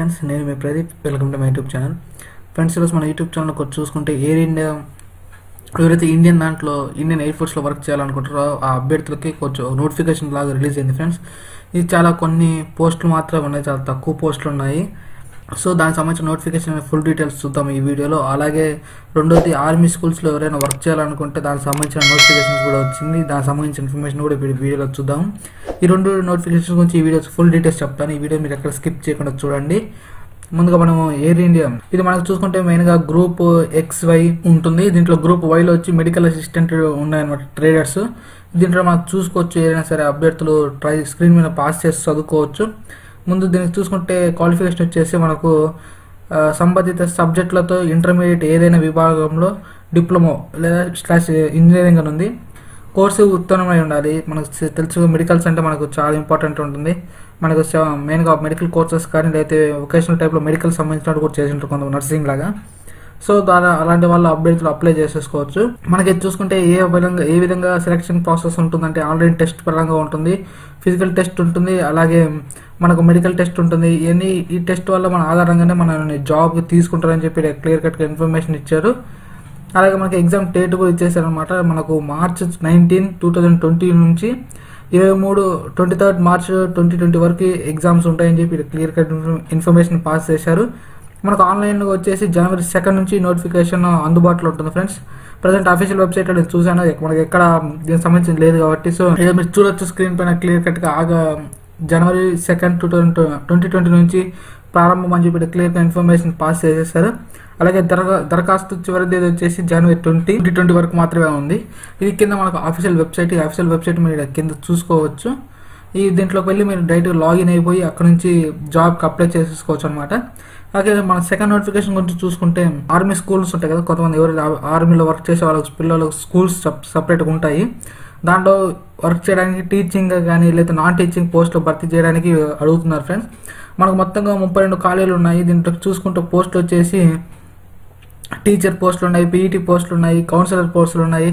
Friends నేను మీ Pradeep. Welcome to my YouTube channel. Friends ఈరోజు మన యూట్యూబ్ ఛానల్ కొంచెం చూసుకుంటే ఎయిర్ ఇండియా ఎవరైతే ఇండియన్ దాంట్లో ఇండియన్ ఎయిర్ ఫోర్స్లో వర్క్ చేయాలనుకుంటారో ఆ అభ్యర్థులకి కొంచెం నోటిఫికేషన్ లాగా రిలీజ్ అయింది ఫ్రెండ్స్. ఇది చాలా కొన్ని పోస్టులు మాత్రమే ఉన్నాయి చాలా తక్కువ పోస్టులు ఉన్నాయి. సో దానికి సంబంధించిన నోటిఫికేషన్ ఫుల్ డీటెయిల్స్ చూద్దాం ఈ వీడియోలో. అలాగే రెండోది ఆర్మీ స్కూల్స్లో ఎవరైనా వర్క్ చేయాలనుకుంటే దానికి సంబంధించిన నోటిఫికేషన్స్ కూడా వచ్చింది. దానికి సంబంధించిన ఇన్ఫర్మేషన్ కూడా ఇప్పుడు వీడియోలో చూద్దాం. ఈ రెండు నోటిఫికేషన్స్ గురించి ఈ వీడియోస్ ఫుల్ డీటెయిల్స్ చెప్తాను. ఈ వీడియో మీరు ఎక్కడ స్కిప్ చేయకుండా చూడండి. ముందుగా మనం ఎయిర్ ఇండియా ఇది మనకు చూసుకుంటే మెయిన్గా గ్రూప్ ఎక్స్ వై ఉంటుంది. దీంట్లో గ్రూప్ వైలో వచ్చి మెడికల్ అసిస్టెంట్ ఉన్నాయన్నమాట ట్రేడర్స్ దీంట్లో మనం చూసుకోవచ్చు. ఏదైనా సరే అభ్యర్థులు ట్రై స్క్రీన్ మీద పాస్ చేసి చదువుకోవచ్చు. ముందు దీనికి చూసుకుంటే క్వాలిఫికేషన్ వచ్చేసి మనకు సంబంధిత సబ్జెక్టులతో ఇంటర్మీడియట్ ఏదైనా విభాగంలో డిప్లొమో లేదా స్లాష్ ఇంజనీరింగ్ అని ఉంది. కోర్సు ఉత్తమమై ఉండాలి. మనకు తెలుసు మెడికల్స్ అంటే మనకు చాలా ఇంపార్టెంట్ ఉంటుంది. మనకు మెయిన్గా మెడికల్ కోర్సెస్ కానీ లేకపోతే వొకేషనల్ టైప్లో మెడికల్ సంబంధించినట్టు కూడా చేసి ఉంటారు కొంత నర్సింగ్ లాగా. సో దాని అలాంటి వాళ్ళ అభ్యర్థులు అప్లై చేసేసుకోవచ్చు. మనకి చూసుకుంటే ఏ విధంగా ఏ విధంగా సెలక్షన్ ప్రాసెస్ ఉంటుందంటే ఆన్లైన్ టెస్ట్ పరంగా ఉంటుంది. ఫిజికల్ టెస్ట్ ఉంటుంది. అలాగే మనకు మెడికల్ టెస్ట్ ఉంటుంది. ఇవన్నీ ఈ టెస్ట్ వల్ల మన ఆధారంగానే మన జాబ్ తీసుకుంటారని చెప్పి క్లియర్ కట్గా ఇన్ఫర్మేషన్ ఇచ్చారు. అలాగే మనకి ఎగ్జామ్ డేట్ కూడా ఇచ్చేసారనమాట మనకు March nineteen two thousand twenty నుంచి ఇరవై మూడు twenty third March twenty twenty వరకు ఎగ్జామ్స్ ఉంటాయని చెప్పి క్లియర్ కట్ ఇన్ఫర్మేషన్ పాస్ చేశారు. మనకు ఆన్లైన్లో వచ్చేసి జనవరి సెకండ్ నుంచి నోటిఫికేషన్ అందుబాటులో ఉంటుంది ఫ్రెండ్స్ ప్రజెంట్ అఫీషియల్ వెబ్సైట్ నేను చూసాను మనకి ఎక్కడ దీనికి సంబంధించి లేదు కాబట్టి సో ఏదో మీరు చూడొచ్చు స్క్రీన్ పైన క్లియర్ కట్గా ఆగా January second two thousand twenty twenty నుంచి ప్రారంభం అని చెప్పి క్లియర్గా ఇన్ఫర్మేషన్ పాస్ చేసేసారు. అలాగే దరఖా దరఖాస్తు చివరి తేదీ వచ్చేసి జనవరి ట్వంటీ ట్వంటీ ట్వంటీ వరకు మాత్రమే ఉంది. ఇది కింద మనకు ఆఫీషియల్ వెబ్సైట్ ఈ ఆఫీషియల్ వెబ్సైట్ మీరు కింద చూసుకోవచ్చు. ఈ దీంట్లోకి వెళ్ళి మీరు డైరెక్ట్ లాగిన్ అయిపోయి అక్కడ నుంచి జాబ్కి అప్లై చేసేసుకోవచ్చు అనమాట అలాగే మన సెకండ్ నోటిఫికేషన్ గురించి చూసుకుంటే ఆర్మీ స్కూల్స్ ఉంటాయి కదా కొంతమంది ఎవరు ఆర్మీలో వర్క్ చేసే వాళ్ళకి పిల్లలకు స్కూల్స్ సపరేట్గా ఉంటాయి. దాంట్లో వర్క్ చేయడానికి టీచింగ్ కానీ లేదా నాన్ టీచింగ్ పోస్టులు భర్తీ చేయడానికి అడుగుతున్నారు ఫ్రెండ్స్ మనకు మొత్తంగా ముప్పై రెండు ఖాళీలు ఉన్నాయి. దీంట్లో చూసుకుంటే పోస్టులు వచ్చేసి టీచర్ పోస్టులు ఉన్నాయి పీఈటీ పోస్టులు ఉన్నాయి కౌన్సిలర్ పోస్టులు ఉన్నాయి.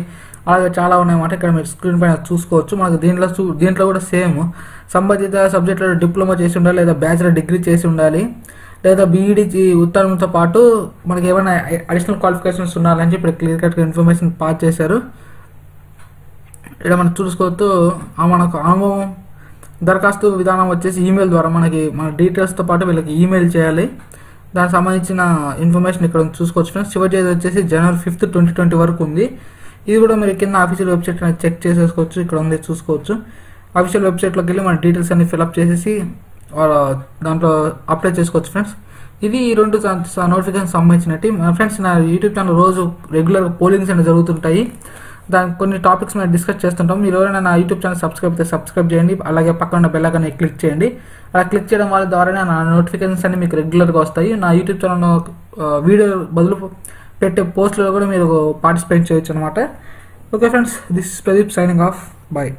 అలాగే చాలా ఉన్నాయన్నమాట ఇక్కడ మీరు స్క్రీన్ పైన చూసుకోవచ్చు. మనకు దీంట్లో చూ దీంట్లో కూడా సేమ్. సంబంధిత సబ్జెక్టులో డిప్లొమా చేసి ఉండాలి లేదా బ్యాచిలర్ డిగ్రీ చేసి ఉండాలి లేదా బీఈడీ ఉత్తరంతో పాటు మనకి ఏమైనా అడిషనల్ క్వాలిఫికేషన్స్ ఉండాలని చెప్పి క్లియర్ కట్గా ఇన్ఫర్మేషన్ పాస్ చేశారు. ఇక్కడ మనం చూసుకోవచ్చు మనకు అనుభవం దరఖాస్తు విధానం వచ్చేసి ఈమెయిల్ ద్వారా మనకి మన డీటెయిల్స్తో పాటు వీళ్ళకి ఈమెయిల్ చేయాలి. దానికి సంబంధించిన ఇన్ఫర్మేషన్ ఇక్కడ చూసుకోవచ్చు. ఫ్రెండ్స్ చివరి తేదీ వచ్చేసి జనవరి ఫిఫ్త్ ట్వంటీ ట్వంటీ వరకు ఉంది. ఇది కూడా మీరు కింద ఆఫీషియల్ వెబ్సైట్ చెక్ చేసేసుకోవచ్చు ఇక్కడ ఉంది చూసుకోవచ్చు. ఆఫీషియల్ వెబ్సైట్లోకి వెళ్ళి మన డీటెయిల్స్ అన్ని ఫిల్అప్ చేసేసి దాంట్లో అప్లై చేసుకోవచ్చు ఫ్రెండ్స్ ఇది ఈ రెండు నోటిఫికేషన్ సంబంధించినట్టు ఫ్రెండ్స్ నా యూట్యూబ్ ఛానల్ రోజు రెగ్యులర్ పోలింగ్స్ అనేవి జరుగుతుంటాయి. దాని కొన్ని టాపిక్స్ మేము డిస్కస్ చేస్తుంటాం. మీరు ఎవరైనా నా యూట్యూబ్ ఛానల్ సబ్స్క్రైబ్ అయితే సబ్స్క్రైబ్ చేయండి. అలాగే పక్కన బెల్ ఐకాన్ని క్లిక్ చేయండి. అలా క్లిక్ చేయడం వల్ల ద్వారానే నా నోటిఫికేషన్స్ అన్ని మీకు రెగ్యులర్గా వస్తాయి. నా యూట్యూబ్ ఛానల్ వీడియో బదులు పెట్టే పోస్ట్లో కూడా మీరు పార్టిసిపేట్ చేయొచ్చు అనమాట okay friends this Pradeep signing off bye